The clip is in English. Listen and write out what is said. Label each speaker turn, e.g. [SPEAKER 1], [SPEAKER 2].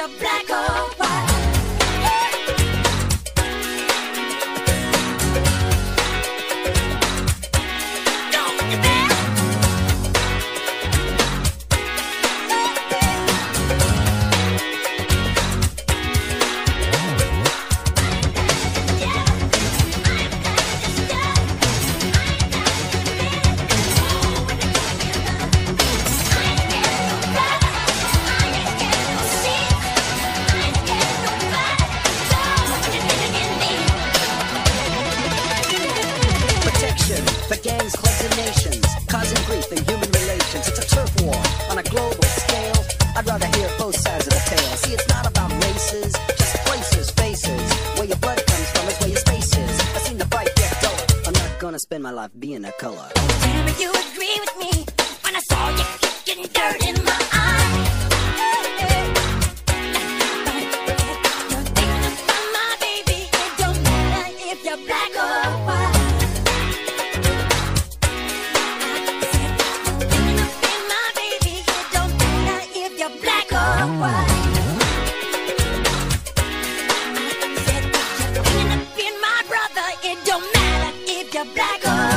[SPEAKER 1] matter black
[SPEAKER 2] clubs, and nations, causing grief in human relations. It's a turf war on a global scale. I'd rather hear both sides of the tale. See, it's not about races, just places, faces. Where your blood comes from is where your space is. I've seen the fight get duller. I'm not gonna spend my life being a color.
[SPEAKER 1] Tell me you agree with me when I saw you your black on.